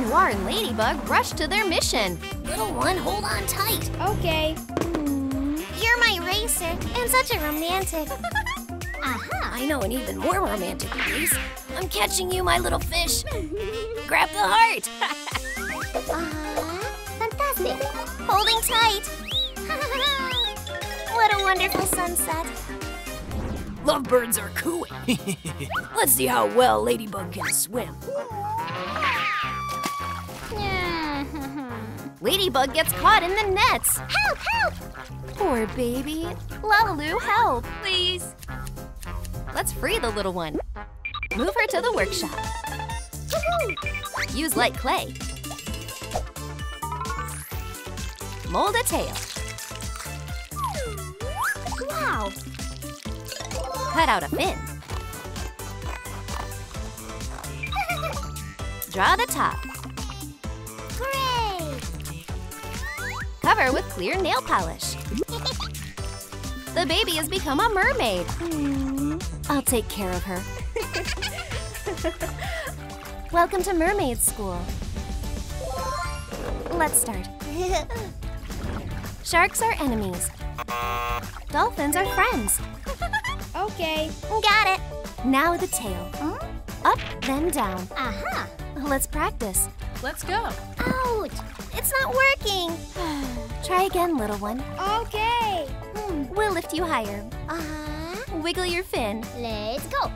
Noir and Ladybug rush to their mission. Little one, hold on tight. Okay. You're my racer and such a romantic. Aha! I know an even more romantic place. I'm catching you, my little fish. Grab the heart. uh, fantastic. Holding tight. what a wonderful sunset. Lovebirds are cooing. Let's see how well Ladybug can swim. Ladybug gets caught in the nets. Help, help! Poor baby. LaLiLu, help, please. Let's free the little one. Move her to the workshop. Use light clay. Mold a tail. Wow! Cut out a fin. Draw the top. Cover with clear nail polish. The baby has become a mermaid. I'll take care of her. Welcome to mermaid school. Let's start. Sharks are enemies. Dolphins are friends. Okay. Got it. Now the tail. Up, then down. Aha! Let's practice. Let's go. Ouch! It's not working. Try again, little one. Okay. We'll lift you higher. Uh-huh. Wiggle your fin. Let's go.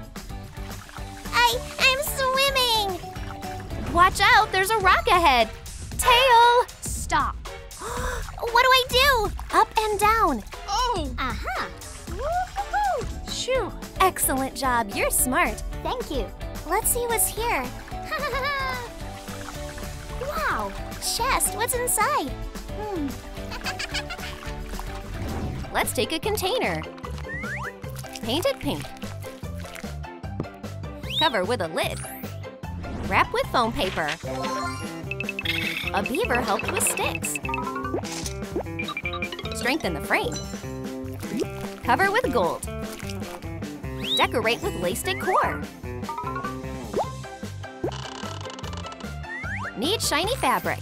I I'm swimming. Watch out, there's a rock ahead. Tail! Stop. What do I do? Up and down. Oh, Aha! shoo. Excellent job, you're smart. Thank you. Let's see what's here. wow! Chest, what's inside? Hmm. Let's take a container. Paint it pink. Cover with a lid. Wrap with foam paper. A beaver helped with sticks. Strengthen the frame. Cover with gold. Decorate with lace decor. Need shiny fabric.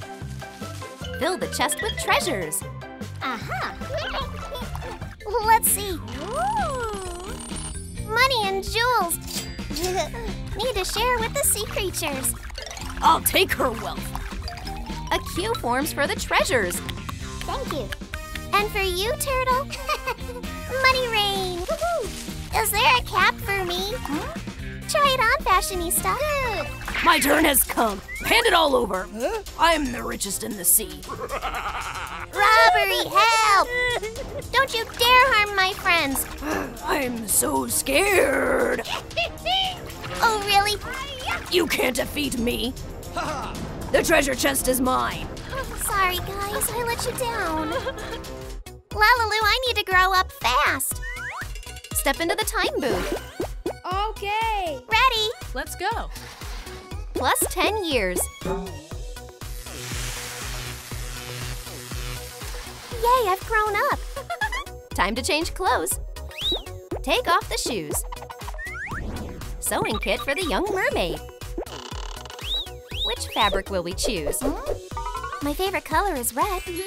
Fill the chest with treasures. Aha! Let's see. Money and jewels. Need to share with the sea creatures. I'll take her wealth. A queue forms for the treasures. Thank you. And for you, Turtle, money rain. Is there a cap for me? Hmm? Try it on, fashionista. Good. My turn has come. Hand it all over. I'm the richest in the sea. Robbery, help! Don't you dare harm my friends. I'm so scared. Oh, really? You can't defeat me. The treasure chest is mine. Sorry, guys, I let you down. LaLiLu, I need to grow up fast. Step into the time booth. Okay. Ready? Let's go. Plus 10 years. Yay, I've grown up. Time to change clothes. Take off the shoes. Sewing kit for the young mermaid. Which fabric will we choose? Hmm? My favorite color is red. Yay!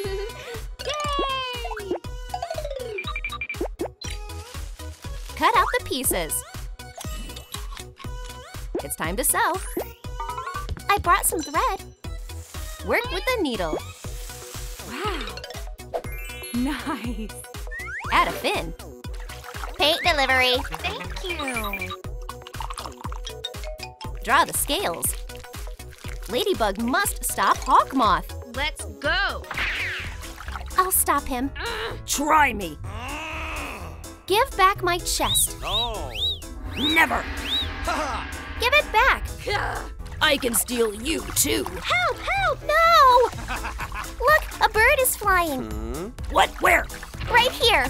Cut out the pieces. It's time to sew. I brought some thread. Work with the needle. Wow. Nice. Add a fin. Paint delivery. Thank you. Draw the scales. Ladybug must stop Hawkmoth. Let's go. I'll stop him. Try me. Give back my chest. Never. Give it back. I can steal you too. Help, help, no! Look, a bird is flying. Hmm? What? Where? Right here.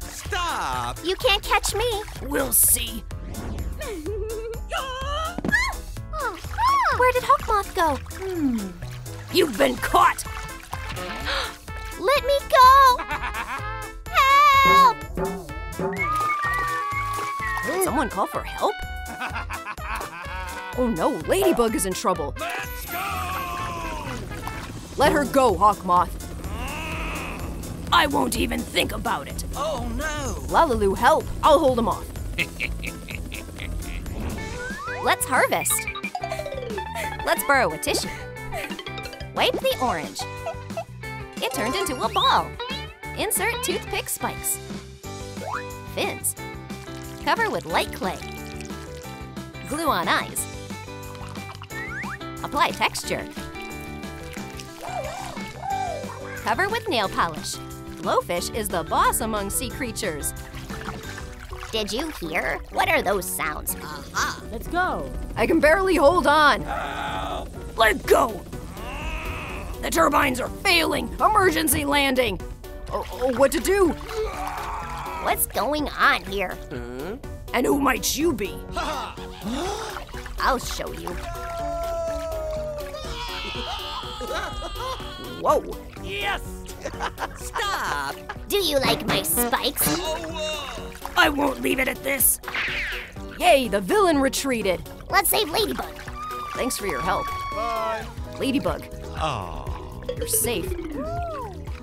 Stop! You can't catch me. We'll see. Oh, oh. Where did Hawkmoth go? Hmm. You've been caught. Let me go! Help! Someone call for help? Oh no, Ladybug is in trouble. Let's go! Let her go, Hawkmoth. I won't even think about it. Oh no! LaLiLu, help. I'll hold him off. Let's harvest. Let's borrow a tissue. Wipe the orange. It turned into a ball. Insert toothpick spikes. Fins. Cover with light clay. Glue on eyes. Apply texture. Cover with nail polish. Blowfish is the boss among sea creatures. Did you hear? What are those sounds? uh-huh Let's go. I can barely hold on. Let go. The turbines are failing. Emergency landing. Oh, oh, what to do? What's going on here? And who might you be? I'll show you. Whoa. Yes! Stop! Do you like my spikes? Oh, uh, I won't leave it at this. Yay, the villain retreated. Let's save Ladybug. Thanks for your help. Bye. Ladybug, Oh. you're safe.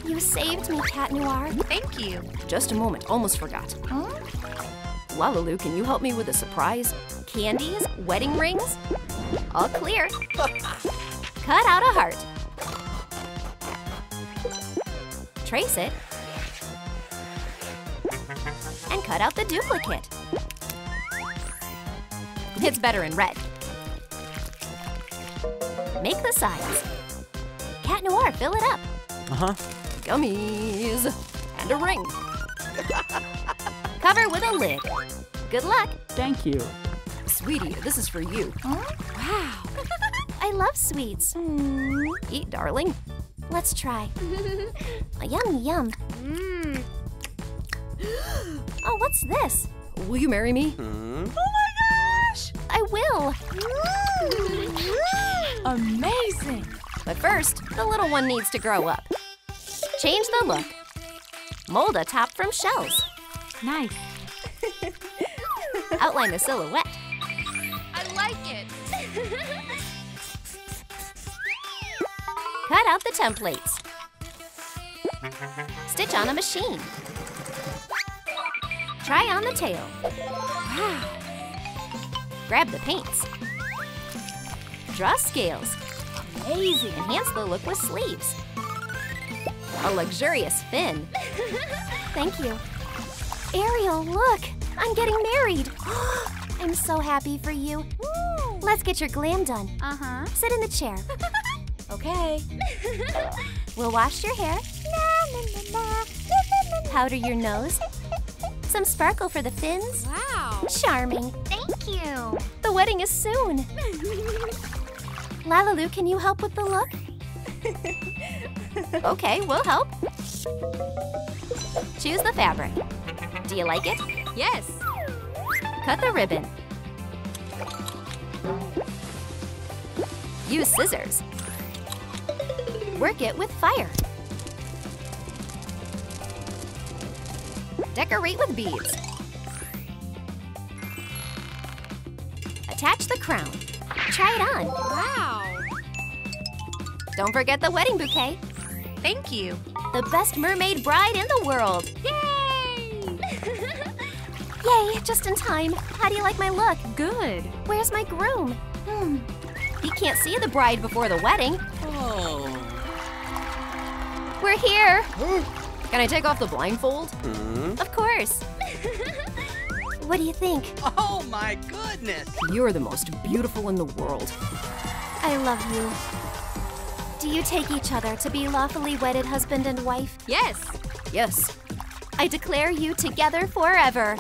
You saved me, Cat Noir. Thank you. Just a moment, almost forgot. LaLiLu, can you help me with a surprise? Candies? Wedding rings? All clear. Cut out a heart. Trace it. And cut out the duplicate. It's better in red. Make the sides. Cat Noir, fill it up. Uh-huh. Gummies. And a ring. Cover with a lid. Good luck. Thank you. Sweetie, this is for you. Wow. I love sweets. Eat, darling. Let's try. yum, yum. Oh, what's this? Will you marry me? Hmm? Oh my gosh! I will. Amazing. But first, the little one needs to grow up. Change the look. Mold a top from shells. Nice. Outline the silhouette. Cut out the templates. Stitch on a machine. Try on the tail. Wow. Grab the paints. Draw scales. Amazing. Enhance the look with sleeves. A luxurious fin. Thank you. Ariel, look! I'm getting married. I'm so happy for you. Let's get your glam done. Uh huh. Sit in the chair. Okay. We'll wash your hair. Powder your nose. Some sparkle for the fins. Wow. Charming. Thank you. The wedding is soon. LaLiLu, can you help with the look? okay, we'll help. Choose the fabric. Do you like it? Yes. Cut the ribbon. Use scissors. Work it with fire. Decorate with beads. Attach the crown. Try it on. Wow. Don't forget the wedding bouquet. Thank you. The best mermaid bride in the world. Yay! Yay, just in time. How do you like my look? Good. Where's my groom? Hmm. He can't see the bride before the wedding. Oh. We're here. Can I take off the blindfold? Hmm? Of course. what do you think? Oh my goodness! You're the most beautiful in the world. I love you. Do you take each other to be lawfully wedded husband and wife? Yes. Yes. I declare you together forever.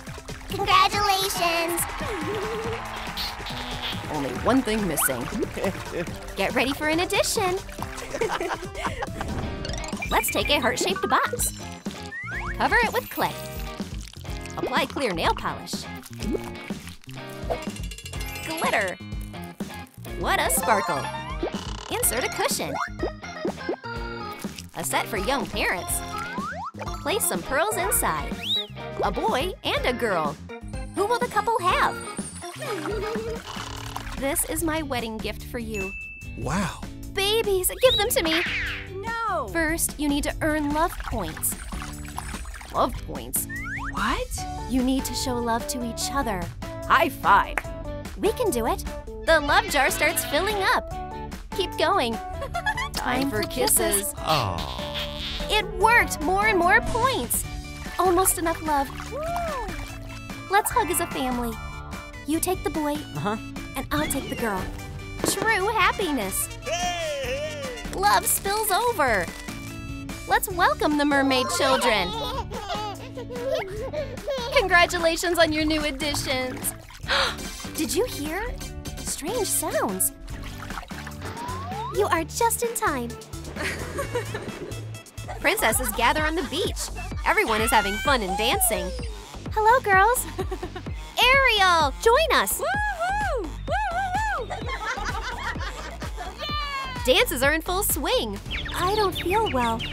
Congratulations. Only one thing missing. Get ready for an addition. Let's take a heart-shaped box. Cover it with clay. Apply clear nail polish. Glitter. What a sparkle. Insert a cushion. A set for young parents. Place some pearls inside. A boy and a girl. Who will the couple have? This is my wedding gift for you. Wow. Babies, give them to me. No! First, you need to earn love points. Love points. What? You need to show love to each other. High five. We can do it. The love jar starts filling up. Keep going. Time for kisses. Oh. It worked! More and more points. Almost enough love. Let's hug as a family. You take the boy, Uh-huh. and I'll take the girl. True happiness. Love spills over. Let's welcome the mermaid children. Congratulations on your new additions. Did you hear? Strange sounds. You are just in time. Princesses gather on the beach. Everyone is having fun and dancing. Hello, girls. Ariel, join us. Dances are in full swing. I don't feel well.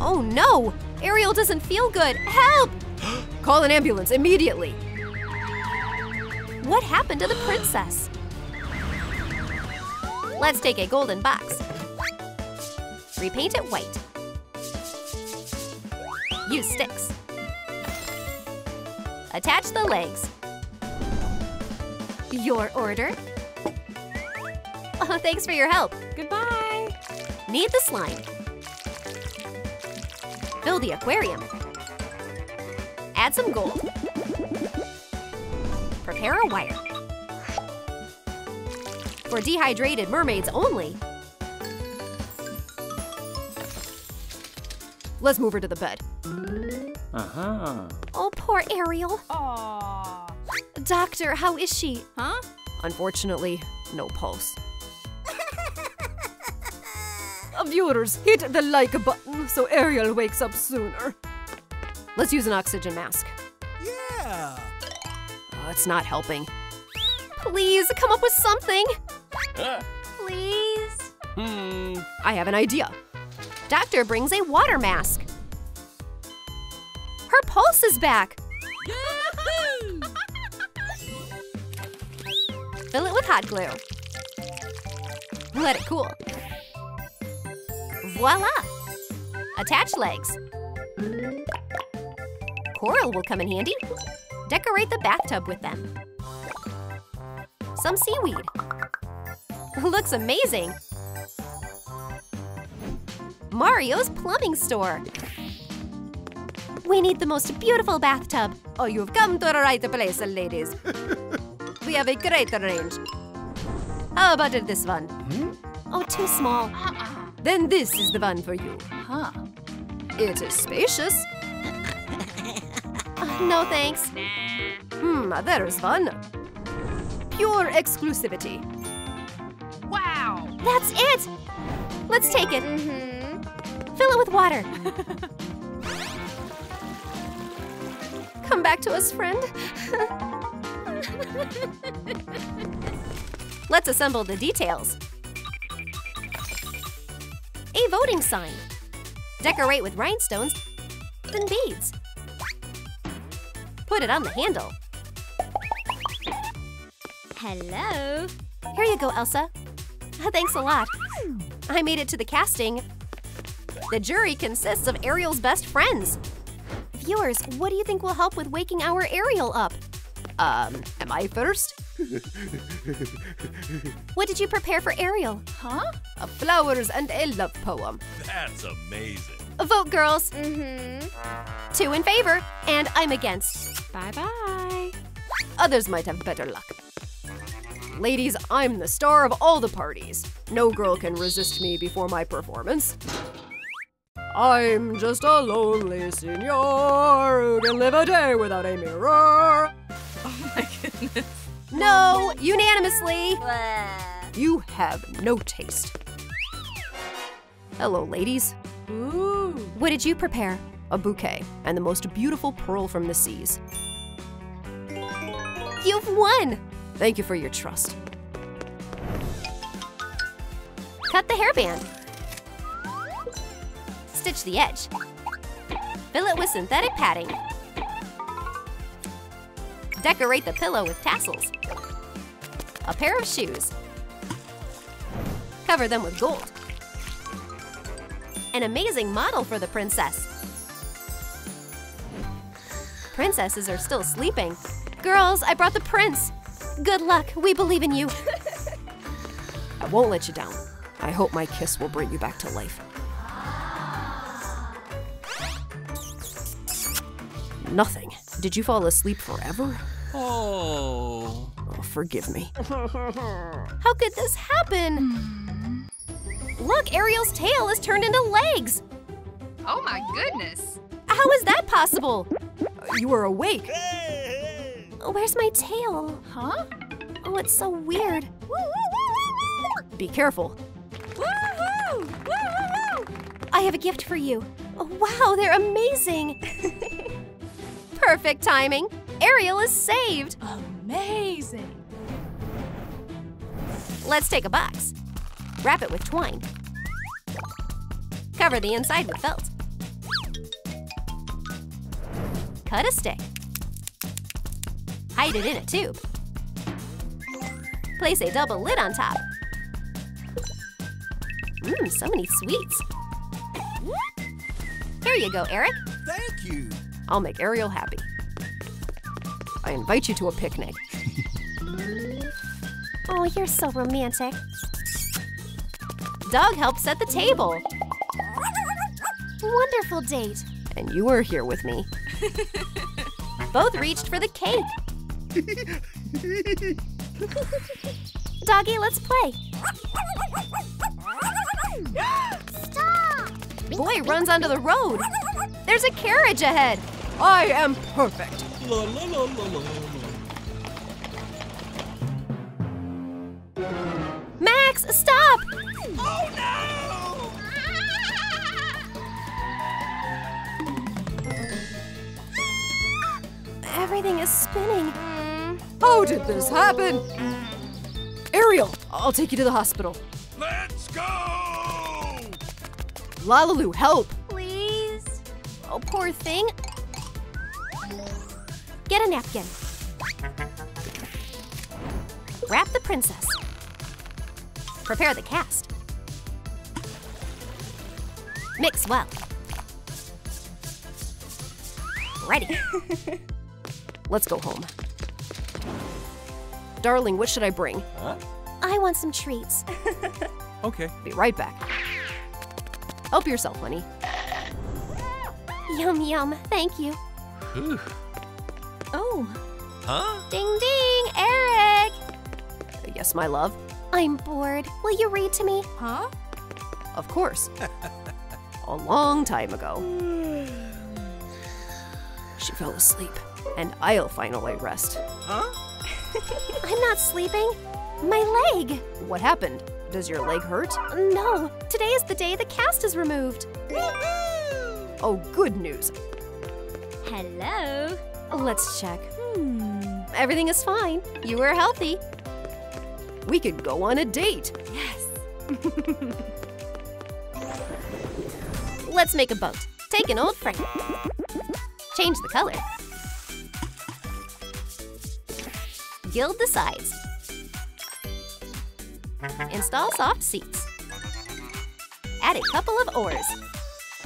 Oh no! Ariel doesn't feel good. Help! Call an ambulance immediately. What happened to the princess? Let's take a golden box. Repaint it white. Use sticks. Attach the legs. Your order. Oh, thanks for your help. Goodbye. Knead the slime. Fill the aquarium. Add some gold. Prepare a wire. For dehydrated mermaids only, Let's move her to the bed. Uh-huh. oh poor Ariel. Aww. Doctor, how is she? Huh? Unfortunately, no pulse. Viewers, hit the like button so Ariel wakes up sooner. Let's use an oxygen mask. Yeah. Oh, it's not helping. Please come up with something. Please. Hmm. I have an idea. Doctor brings a water mask. Her pulse is back. Fill it with hot glue. Let it cool. Voila! Attach legs. Coral will come in handy. Decorate the bathtub with them. Some seaweed. Looks amazing. Mario's plumbing store. We need the most beautiful bathtub. Oh, you've come to the right place, ladies. we have a great range. How about this one? Hmm? Oh, too small. Uh-uh. Then this is the one for you. Huh. It is spacious. Uh, no thanks. Hmm, there's one. Pure exclusivity. Wow. That's it! Let's take it. Mm-hmm. Fill it with water. Come back to us, friend. Let's assemble the details. A voting sign. Decorate with rhinestones and beads. Put it on the handle. Hello. Here you go, Elsa. Thanks a lot. I made it to the casting. The jury consists of Ariel's best friends. Viewers, what do you think will help with waking our Ariel up? Um, am I first? What did you prepare for Ariel? Huh? A flowers and a love poem. That's amazing. Vote, girls. Mm-hmm. Two in favor, and I'm against. Bye bye. Others might have better luck. Ladies, I'm the star of all the parties. No girl can resist me before my performance. I'm just a lonely senor who can live a day without a mirror. My goodness. No, unanimously. You have no taste. Hello, ladies. Ooh. What did you prepare? A bouquet and the most beautiful pearl from the seas. You've won. Thank you for your trust. Cut the hairband. Stitch the edge. Fill it with synthetic padding. Decorate the pillow with tassels. A pair of shoes. Cover them with gold. An amazing model for the princess. Princesses are still sleeping. Girls, I brought the prince. Good luck. We believe in you. I won't let you down. I hope my kiss will bring you back to life. Nothing. Did you fall asleep forever? Oh. Oh, forgive me. How could this happen? Look, Ariel's tail is turned into legs. Oh my goodness. How is that possible? You are awake. Where's my tail? Huh? Oh, it's so weird. Be careful. I have a gift for you. Oh, wow, they're amazing. Perfect timing. Ariel is saved. Amazing. Let's take a box. Wrap it with twine. Cover the inside with felt. Cut a stick. Hide it in a tube. Place a double lid on top. Mmm, so many sweets. Here you go, Eric. Thank you. I'll make Ariel happy. I invite you to a picnic. Oh, you're so romantic. Doug helped set the table. Wonderful date. And you were here with me. Both reached for the cake. Doggy, let's play. Stop! Boy runs onto the road. There's a carriage ahead. I am perfect. La la la la la. Max, stop! Oh no! Everything is spinning. Hmm. How did this happen? Ariel, I'll take you to the hospital. Let's go! LaLiLu, help! Please? Oh, poor thing. Get a napkin. Wrap the princess. Prepare the cast. Mix well. Ready. Let's go home. Darling, what should I bring? Huh? I want some treats. Okay. Be right back. Help yourself, honey. Yum, yum. Thank you. Ooh. Huh? ding ding, Eric. Yes, my love. I'm bored. Will you read to me? Huh? Of course. a long time ago. She fell asleep, and I'll finally rest. Huh? I'm not sleeping. My leg. What happened? Does your leg hurt? No, today is the day the cast is removed. Oh, good news. Hello. Let's check. Hmm. Everything is fine. You are healthy. We could go on a date. Yes. Let's make a boat. Take an old frame. Change the color. Gild the sides. Install soft seats. Add a couple of oars.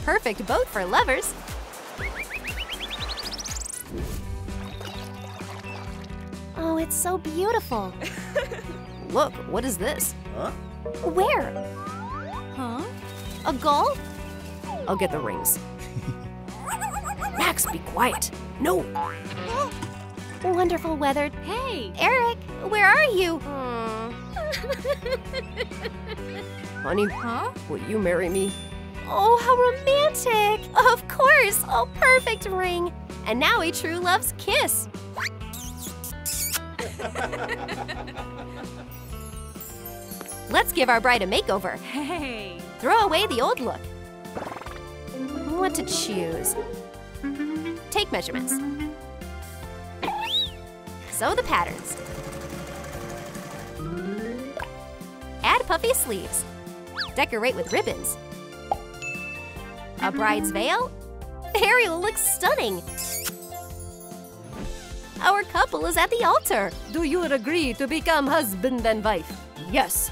Perfect boat for lovers. It's so beautiful. Look, what is this? Huh? Where? Huh? A gull? I'll get the rings. Max, be quiet. No, Wonderful weather. Hey! Eric, where are you? honey, Huh? will you marry me? Oh, how romantic! Of course! Oh, perfect ring! And now a true love's kiss. Let's give our bride a makeover. Hey! Throw away the old look. What to choose? Take measurements. Sew the patterns. Add puffy sleeves. Decorate with ribbons. A bride's veil? Ariel looks stunning. Our couple is at the altar. Do you agree to become husband and wife? Yes.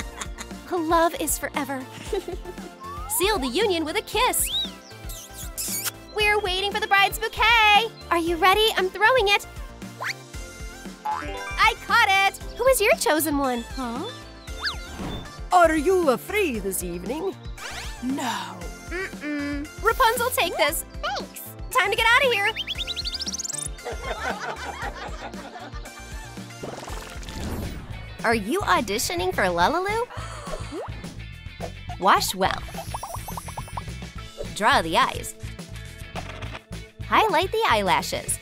Love is forever. Seal the union with a kiss. We're waiting for the bride's bouquet. Are you ready? I'm throwing it. I caught it. Who is your chosen one? Huh? Are you free this evening? No. Mm-mm. Rapunzel, take this. Thanks. Time to get out of here. Are you auditioning for LaLiLu? Wash well. Draw the eyes. Highlight the eyelashes.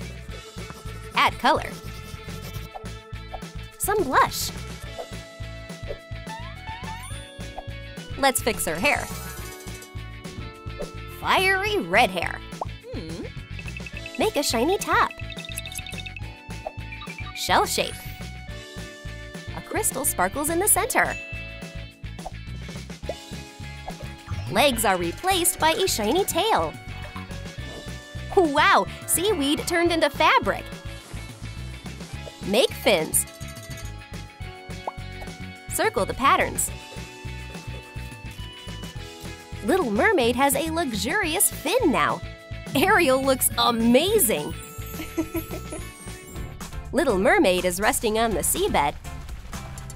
Add color. Some blush. Let's fix her hair. Fiery red hair. Hmm. Make a shiny top. Shell shape. A crystal sparkles in the center. Legs are replaced by a shiny tail. Wow, seaweed turned into fabric. Make fins. Circle the patterns. Little Mermaid has a luxurious fin now. Ariel looks amazing. Little Mermaid is resting on the seabed.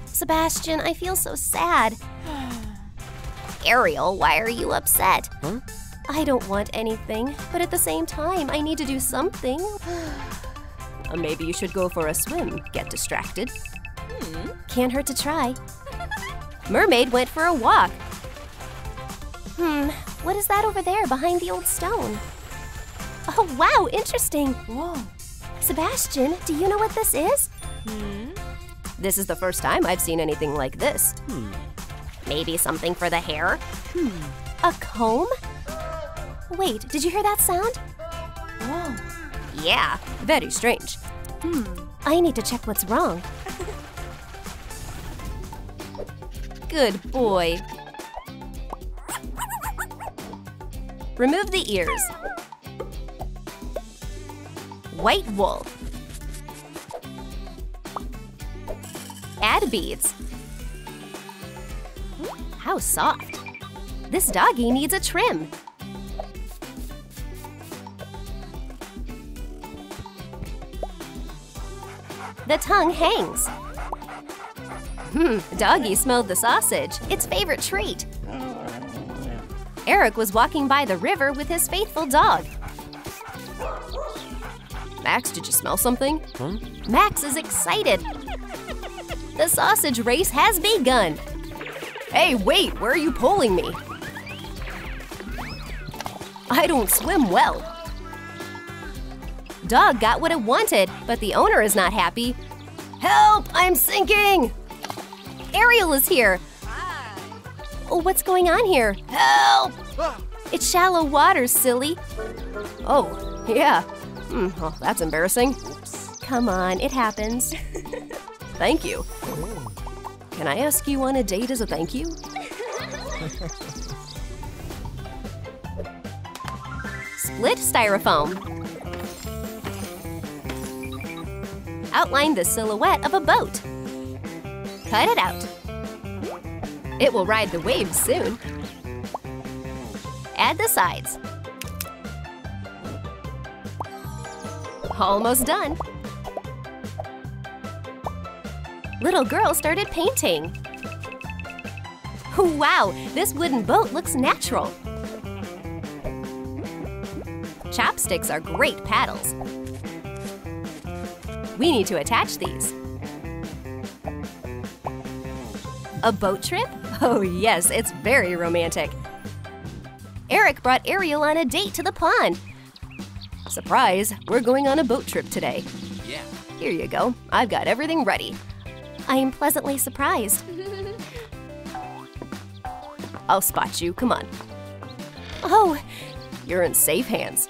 Sebastian, I feel so sad. Ariel, why are you upset? Huh? I don't want anything, but at the same time, I need to do something. Uh, Maybe you should go for a swim, get distracted. Can't hurt to try. Mermaid went for a walk. Hmm, what is that over there behind the old stone? Oh, wow, interesting. Whoa. Sebastian, do you know what this is? Hmm? This is the first time I've seen anything like this. Maybe something for the hair? Hmm. A comb? Wait, did you hear that sound? Whoa. Yeah, very strange. Hmm. I need to check what's wrong. Good boy. Remove the ears. White wool. Add beads. How soft. This doggy needs a trim. The tongue hangs. Hmm, Doggy smelled the sausage, its favorite treat. Eric was walking by the river with his faithful dog. Max, did you smell something? Huh? Max is excited. The sausage race has begun. Hey, wait, where are you pulling me? I don't swim well. Dog got what it wanted, but the owner is not happy. Help! I'm sinking! Ariel is here. Oh, what's going on here? Help! Ah. It's shallow water, silly. Oh, yeah. Hmm, well, that's embarrassing. Come on, it happens. thank you. Can I ask you on a date as a thank you? Split styrofoam. Outline the silhouette of a boat. Cut it out. It will ride the waves soon. Add the sides. Almost done. Little girl started painting. Wow, this wooden boat looks natural. Chopsticks are great paddles. We need to attach these. A boat trip? Oh, yes, it's very romantic. Eric brought Ariel on a date to the pond. Surprise, we're going on a boat trip today. Yeah. Here you go. I've got everything ready. I am pleasantly surprised. I'll spot you. Come on. Oh, you're in safe hands.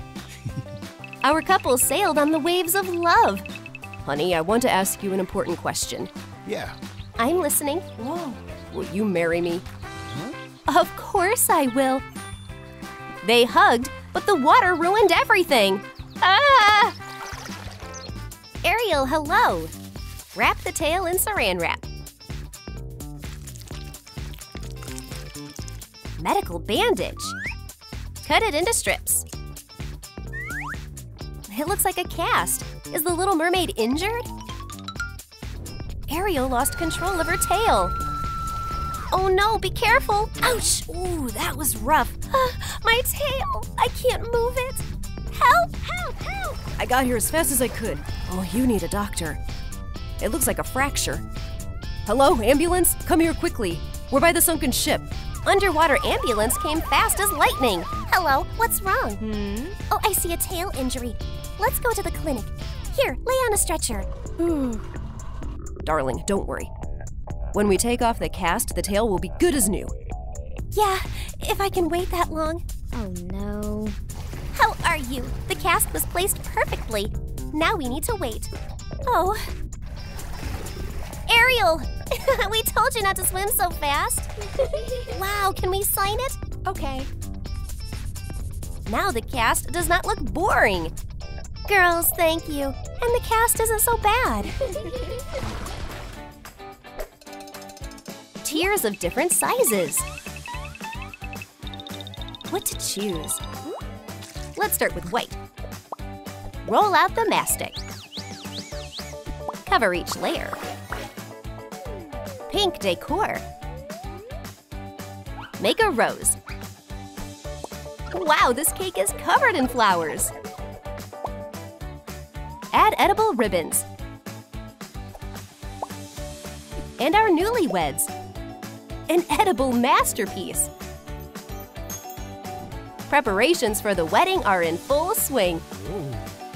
Our couple sailed on the waves of love. Honey, I want to ask you an important question. Yeah. I'm listening. Whoa. Will you marry me? Of course I will. They hugged, but the water ruined everything. Ah! Ariel, hello. Wrap the tail in saran wrap. Medical bandage. Cut it into strips. It looks like a cast. Is the little mermaid injured? Ariel lost control of her tail. Oh no, be careful! Ouch! Ooh, that was rough. My tail! I can't move it! I got here as fast as I could. Oh, you need a doctor. It looks like a fracture. Hello, ambulance? Come here quickly. We're by the sunken ship. Underwater ambulance came fast as lightning. Hello, what's wrong? Hmm? Oh, I see a tail injury. Let's go to the clinic. Here, lay on a stretcher. Darling, don't worry. When we take off the cast, the tail will be good as new. Yeah, if I can wait that long. Oh no. Are you? The cast was placed perfectly. Now we need to wait. Oh. Ariel! we told you not to swim so fast. wow, can we sign it? Okay. Now the cast does not look boring. Girls, thank you. And the cast isn't so bad. Tiers of different sizes. What to choose? Let's start with white. Roll out the mastic. Cover each layer. Pink decor. Make a rose. Wow, this cake is covered in flowers. Add edible ribbons. And our newlyweds. An edible masterpiece. Preparations for the wedding are in full swing.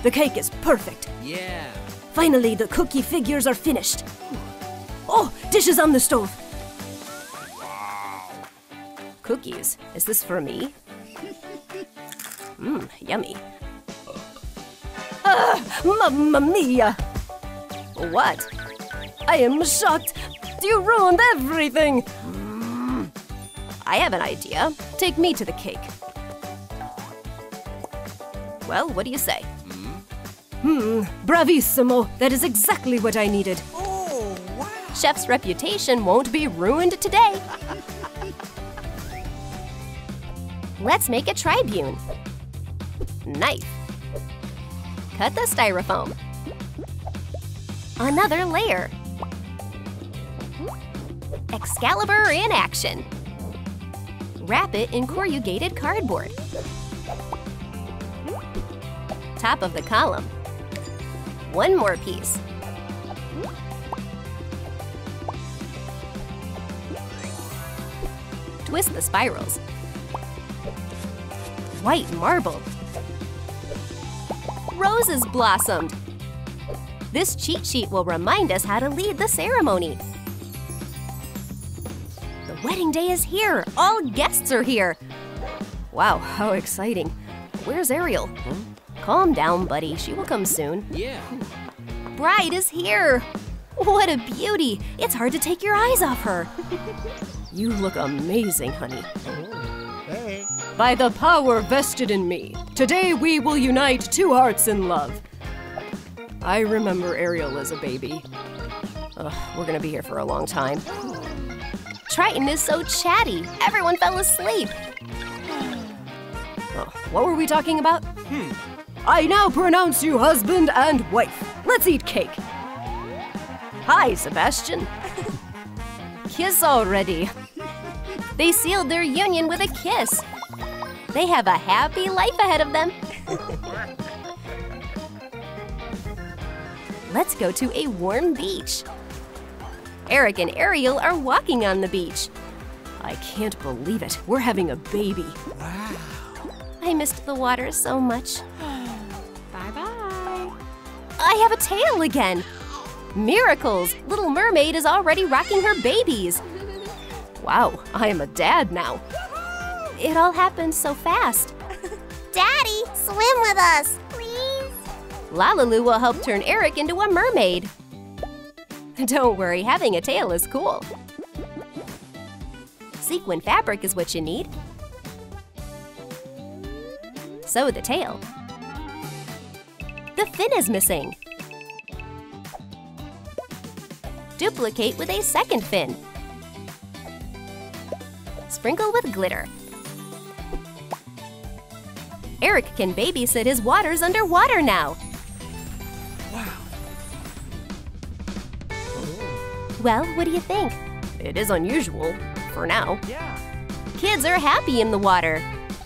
The cake is perfect. Yeah. Finally, the cookie figures are finished. Oh, dishes on the stove. Cookies. Is this for me? Mmm, yummy. Ah, mamma mia! What? I am shocked. You ruined everything. Mm. I have an idea. Take me to the cake. Well, what do you say? Hmm, bravissimo. That is exactly what I needed. Oh, wow! Chef's reputation won't be ruined today. Let's make a tribune. Knife. Cut the styrofoam. Another layer. Excalibur in action. Wrap it in corrugated cardboard. Top of the column. One more piece. Twist the spirals. White marble. Roses blossomed. This cheat sheet will remind us how to lead the ceremony. The wedding day is here. All guests are here. Wow, how exciting. Where's Ariel? Hmm? Calm down, buddy. She will come soon. Yeah. Bride is here. What a beauty. It's hard to take your eyes off her. You look amazing, honey. Hey. By the power vested in me, today we will unite two hearts in love. I remember Ariel as a baby. Ugh, we're gonna be here for a long time. Triton is so chatty. Everyone fell asleep. Oh, what were we talking about? Hmm. I now pronounce you husband and wife. Let's eat cake. Hi, Sebastian. Kiss already. They sealed their union with a kiss. They have a happy life ahead of them. Let's go to a warm beach. Eric and Ariel are walking on the beach. I can't believe it. We're having a baby. Wow. I missed the water so much. I have a tail again. Miracles! Little Mermaid is already rocking her babies. Wow, I am a dad now. It all happened so fast. Daddy, swim with us, please. LaLiLu will help turn Eric into a mermaid. Don't worry, having a tail is cool. Sequin fabric is what you need. Sew the tail. The fin is missing. Duplicate with a second fin. Sprinkle with glitter. Eric can babysit his waters underwater now. Wow. Well, what do you think? It is unusual, for now. Yeah. Kids are happy in the water.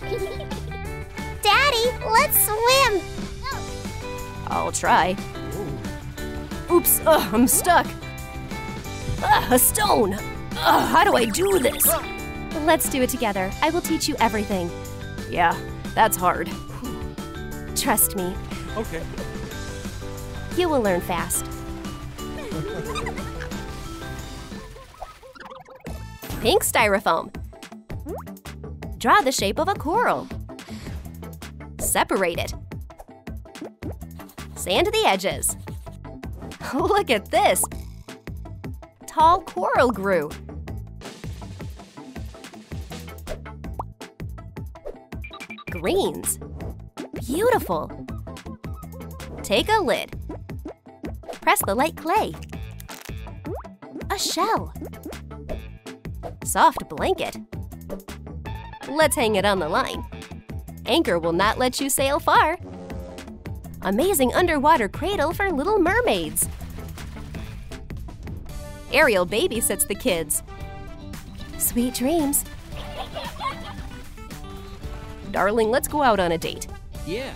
Daddy, let's swim. I'll try. Oops, ugh, I'm stuck. Ugh, a stone. Ugh, how do I do this? Let's do it together. I will teach you everything. Yeah, that's hard. Trust me, Okay. you will learn fast. Pink styrofoam. Draw the shape of a coral. Separate it. Sand the edges. Look at this. Tall coral grew. Greens. Beautiful. Take a lid. Press the light clay. A shell. Soft blanket. Let's hang it on the line. Anchor will not let you sail far. Amazing underwater cradle for little mermaids. Ariel babysits the kids. Sweet dreams. Darling, let's go out on a date. Yeah.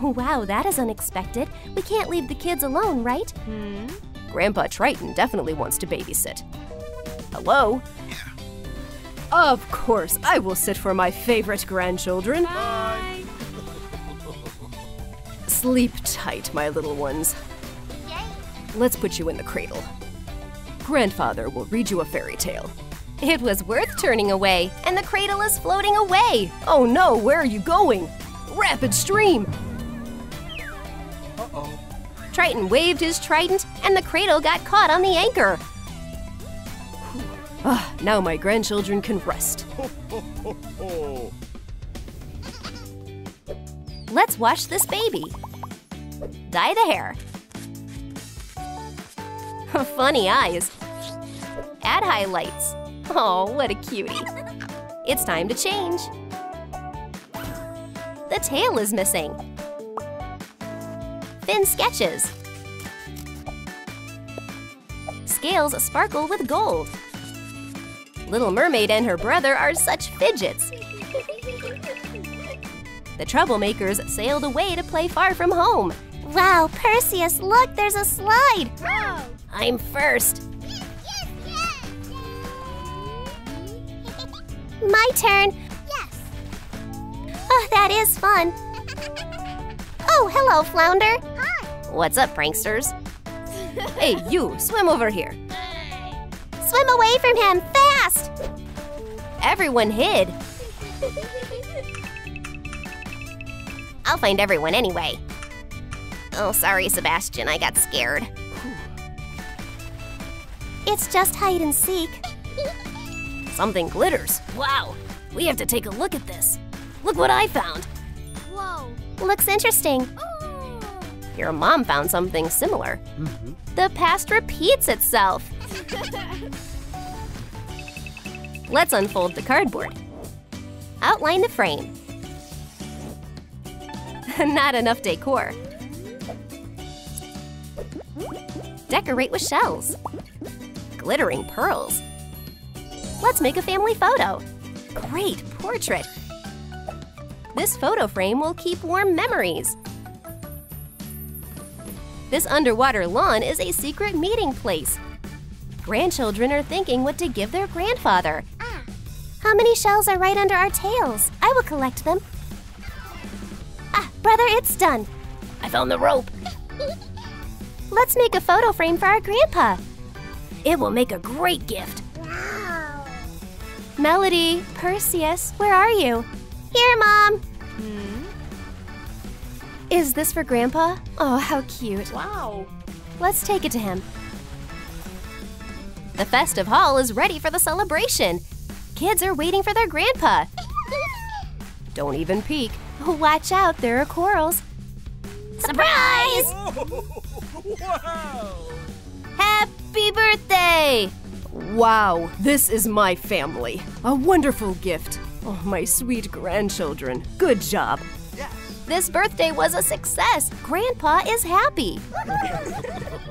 Wow, that is unexpected. We can't leave the kids alone, right? Hmm? Grandpa Triton definitely wants to babysit. Hello? Of course, I will sit for my favorite grandchildren. Sleep tight, my little ones. Let's put you in the cradle. Grandfather will read you a fairy tale. It was worth turning away, and the cradle is floating away. Oh no, where are you going? Rapid stream! Uh-oh. Triton waved his trident, and the cradle got caught on the anchor. Ah, now my grandchildren can rest. Let's wash this baby. Dye the hair. Funny eyes. Add highlights. Oh, what a cutie. It's time to change. The tail is missing. Fin sketches. Scales sparkle with gold. Little Mermaid and her brother are such fidgets. The troublemakers sailed away to play far from home. Wow, Perseus, look, there's a slide. I'm first. My turn. Yes. Oh, that is fun. Oh, hello, Flounder. Hi. What's up, pranksters? hey, you, swim over here. Swim away from him, fast. Everyone hid. I'll find everyone anyway. Oh, sorry, Sebastian, I got scared. It's just hide and seek. Something glitters. Wow, we have to take a look at this. Look what I found. Whoa. Looks interesting. Oh. Your mom found something similar. Mm-hmm. The past repeats itself. Let's unfold the cardboard. Outline the frame. Not enough decor. Decorate with shells. Glittering pearls. Let's make a family photo. Great portrait. This photo frame will keep warm memories. This underwater lawn is a secret meeting place. Grandchildren are thinking what to give their grandfather. How many shells are right under our tails? I will collect them. Ah, brother, it's done. I found the rope. Let's make a photo frame for our grandpa. It will make a great gift. Melody, Perseus, where are you? Here, Mom. Hmm? Is this for Grandpa? Oh, how cute. Wow. Let's take it to him. The festive hall is ready for the celebration. Kids are waiting for their grandpa. Don't even peek. Watch out, there are corals. Surprise! wow. Happy birthday! Wow, this is my family. A wonderful gift. Oh, my sweet grandchildren. Good job. This birthday was a success. Grandpa is happy.